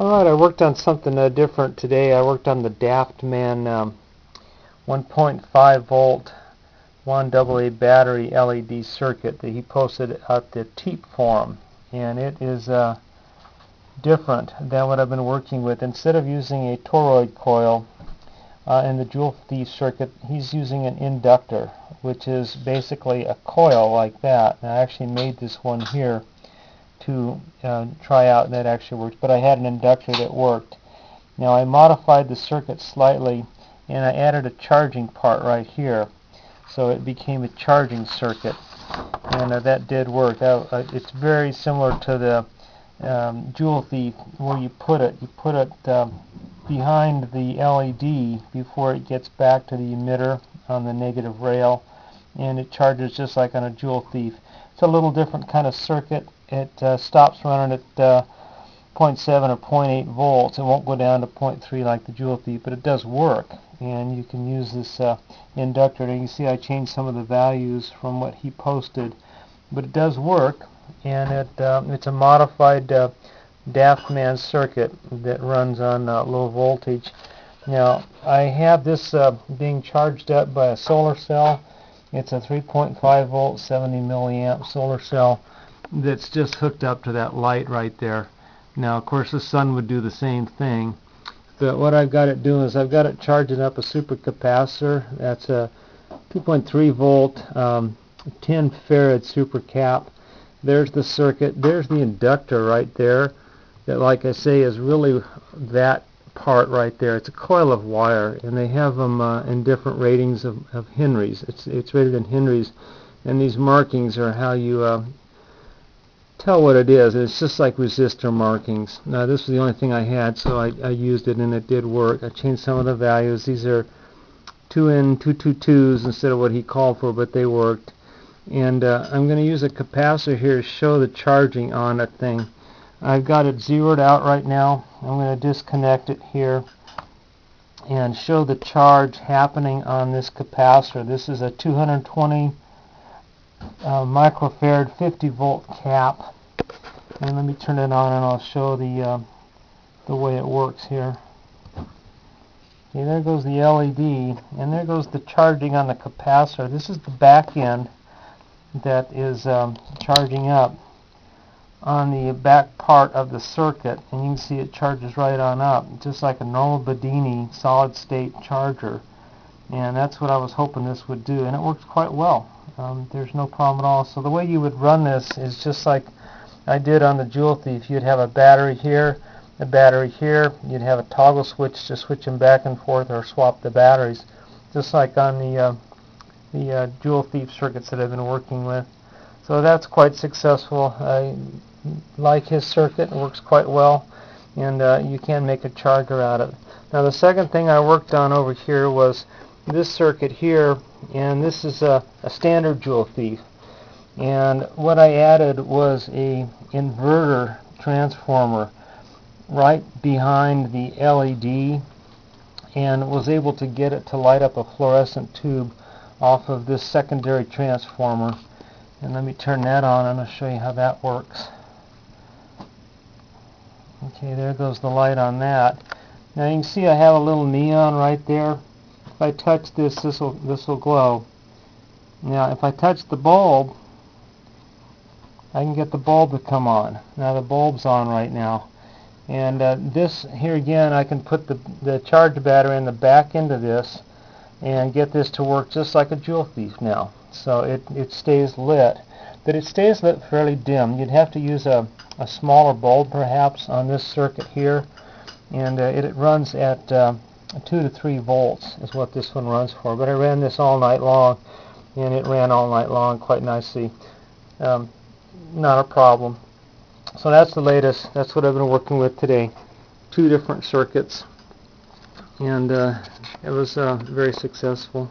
Alright, I worked on something uh, different today. I worked on the Daftman um, 1.5 volt 1 AA battery LED circuit that he posted at the TEEP forum. And it is uh, different than what I've been working with. Instead of using a toroid coil uh, in the joule thief circuit, he's using an inductor, which is basically a coil like that. And I actually made this one here to uh, try out and that actually worked. But I had an inductor that worked. Now I modified the circuit slightly and I added a charging part right here. So it became a charging circuit. And uh, that did work. uh, it's very similar to the um, joule thief where you put it. You put it um, behind the LED before it gets back to the emitter on the negative rail and it charges just like on a Joule thief. It's a little different kind of circuit it uh, stops running at uh, 0.7 or 0.8 volts. It won't go down to 0.3 like the joule thief, but it does work. And you can use this uh, inductor. And you can see I changed some of the values from what he posted, but it does work. And it uh, it's a modified uh, Daftman circuit that runs on uh, low voltage. Now I have this uh, being charged up by a solar cell. It's a 3.5 volt 70 milliamp solar cell that's just hooked up to that light right there. Now, of course, the sun would do the same thing. But what I've got it doing is I've got it charging up a supercapacitor. That's a 2.3 volt, um, 10 farad super cap. There's the circuit. There's the inductor right there. That, like I say, is really that part right there. It's a coil of wire, and they have them uh, in different ratings of, of henries. It's it's rated in henries, and these markings are how you uh, tell what it is. It's just like resistor markings. Now this was the only thing I had, so I, I used it and it did work. I changed some of the values. These are 2N222s instead of what he called for, but they worked. And uh, I'm going to use a capacitor here to show the charging on that thing. I've got it zeroed out right now. I'm going to disconnect it here and show the charge happening on this capacitor. This is a 220 uh, microfarad 50 volt cap and let me turn it on and I'll show the uh, the way it works here. Okay there goes the LED and there goes the charging on the capacitor. This is the back end that is um, charging up on the back part of the circuit and you can see it charges right on up just like a normal Bedini solid state charger. And that's what I was hoping this would do and it works quite well. Um, there's no problem at all. So the way you would run this is just like I did on the Joule Thief. You'd have a battery here, a battery here. You'd have a toggle switch to switch them back and forth or swap the batteries, just like on the uh, the uh, Joule Thief circuits that I've been working with. So that's quite successful. I like his circuit. It works quite well, and uh, you can make a charger out of it. Now the second thing I worked on over here was this circuit here and this is a, a standard Joule thief and what I added was a inverter transformer right behind the LED and was able to get it to light up a fluorescent tube off of this secondary transformer. And let me turn that on and I'll show you how that works. Okay there goes the light on that. Now you can see I have a little neon right there. If I touch this, this will this will glow. Now, if I touch the bulb, I can get the bulb to come on. Now the bulb's on right now. And uh, this here again, I can put the, the charge battery in the back end of this and get this to work just like a joule thief now. So it, it stays lit. But it stays lit fairly dim. You'd have to use a, a smaller bulb perhaps on this circuit here. And uh, it, it runs at uh, 2 to 3 volts is what this one runs for. But I ran this all night long, and it ran all night long quite nicely. Um, not a problem. So that's the latest. That's what I've been working with today. Two different circuits. And uh, it was uh, very successful.